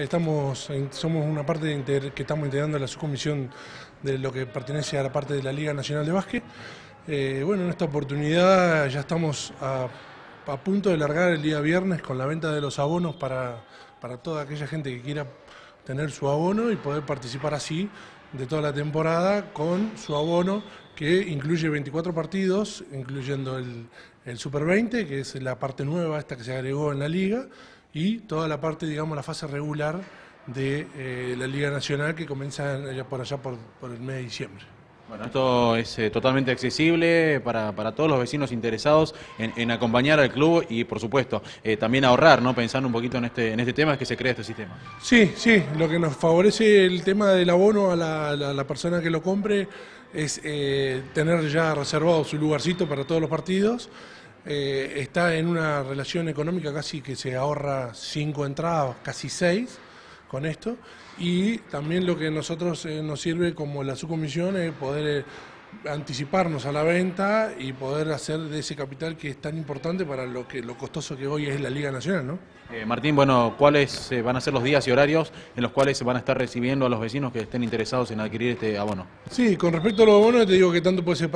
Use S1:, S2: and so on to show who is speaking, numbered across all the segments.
S1: Estamos, somos una parte que estamos integrando la subcomisión de lo que pertenece a la parte de la Liga Nacional de Básquet. Eh, bueno, en esta oportunidad ya estamos a, punto de largar el día viernes con la venta de los abonos para, para toda aquella gente que quiera tener su abono y poder participar así de toda la temporada con su abono que incluye 24 partidos, incluyendo el, el Super 20, que es la parte nueva esta que se agregó en la liga, y toda la parte, digamos, la fase regular de eh, la Liga Nacional que comienza allá por allá por, el mes de diciembre.
S2: Bueno, esto es eh, totalmente accesible para, todos los vecinos interesados en, acompañar al club y, por supuesto, eh, también ahorrar, ¿no? Pensando un poquito en este, en este tema, es que se crea este sistema.
S1: Sí, sí, lo que nos favorece el tema del abono a la, persona que lo compre es tener ya reservado su lugarcito para todos los partidos. Eh, está en una relación económica casi que se ahorra cinco entradas, casi seis con esto, y también lo que nosotros eh, nos sirve como la subcomisión es poder eh, anticiparnos a la venta y poder hacer de ese capital que es tan importante para lo que lo costoso que hoy es la Liga Nacional, ¿no?
S2: Martín, bueno, ¿cuáles van a ser los días y horarios en los cuales se van a estar recibiendo a los vecinos que estén interesados en adquirir este abono?
S1: Sí, con respecto a los abonos te digo que tanto puede ser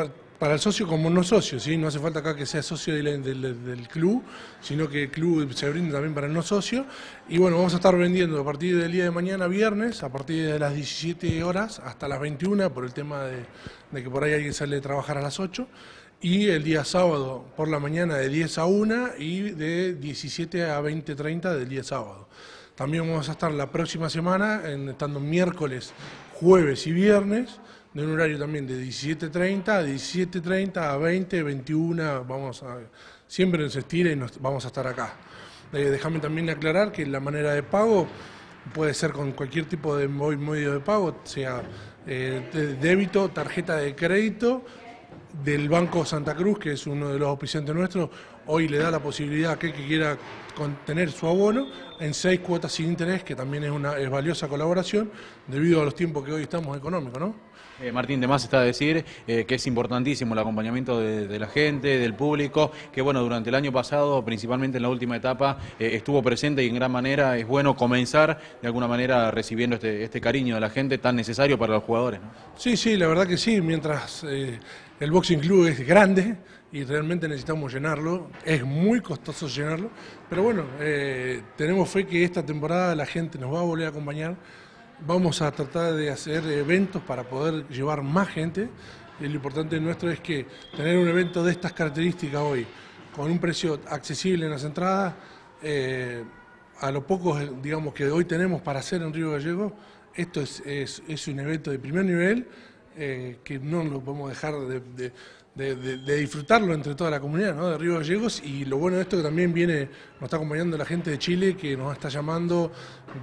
S1: para el socio como no socio, ¿sí? no hace falta acá que sea socio del, club, sino que el club se brinda también para el no socio. Y bueno, vamos a estar vendiendo a partir del día de mañana, viernes, a partir de las 17 horas hasta las 21, por el tema de, que por ahí alguien sale a trabajar a las 8. Y el día sábado por la mañana de 10 a 1 y de 17 a 20.30 del día sábado. También vamos a estar la próxima semana, estando miércoles, jueves y viernes, de un horario también de 17.30 a 17.30 a 20, 21, vamos a, siempre se estira y nos, vamos a estar acá. Eh, déjame también aclarar que la manera de pago puede ser con cualquier tipo de medio de pago, sea eh, débito, tarjeta de crédito, del Banco Santa Cruz, que es uno de los auspiciantes nuestros, hoy le da la posibilidad a aquel que quiera tener su abono en seis cuotas sin interés, que también es una es valiosa colaboración debido a los tiempos que hoy estamos económicos, ¿no?
S2: Eh, Martín, de más está a decir eh, que es importantísimo el acompañamiento de, la gente, del público, que bueno, durante el año pasado, principalmente en la última etapa, eh, estuvo presente y en gran manera es bueno comenzar de alguna manera recibiendo este, este cariño de la gente tan necesario para los jugadores. ¿no?
S1: Sí, sí, la verdad que sí, mientras el Boxing Club es grande y realmente necesitamos llenarlo, es muy costoso llenarlo, pero bueno, tenemos fe que esta temporada la gente nos va a volver a acompañar. Vamos a tratar de hacer eventos para poder llevar más gente. Y lo importante nuestro es que tener un evento de estas características hoy, con un precio accesible en las entradas, eh, a lo pocos digamos, que hoy tenemos para hacer en Río Gallego, esto es, es, un evento de primer nivel eh, que no lo podemos dejar de disfrutarlo entre toda la comunidad de Río Gallegos y lo bueno de esto que también viene, nos está acompañando la gente de Chile que nos está llamando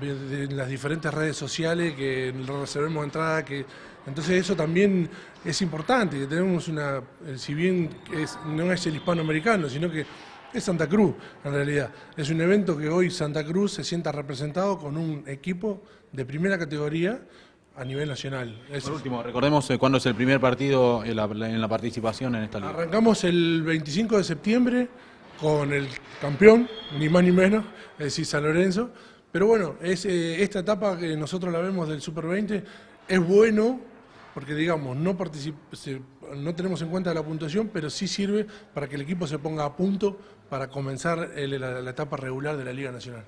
S1: en las diferentes redes sociales, que reservemos entrada, que entonces eso también es importante, que tenemos una, eh, si bien es, no es el hispanoamericano, sino que es Santa Cruz en realidad. Es un evento que hoy Santa Cruz se sienta representado con un equipo de primera categoría a nivel nacional.
S2: Por último, recordemos eh, cuándo es el primer partido en la, participación en esta liga.
S1: Arrancamos el 25 de septiembre con el campeón, ni más ni menos, es decir, San Lorenzo. Pero bueno, es, eh, esta etapa que nosotros la vemos del Super 20 es bueno porque digamos, no, no tenemos en cuenta la puntuación, pero sí sirve para que el equipo se ponga a punto para comenzar la etapa regular de la Liga Nacional.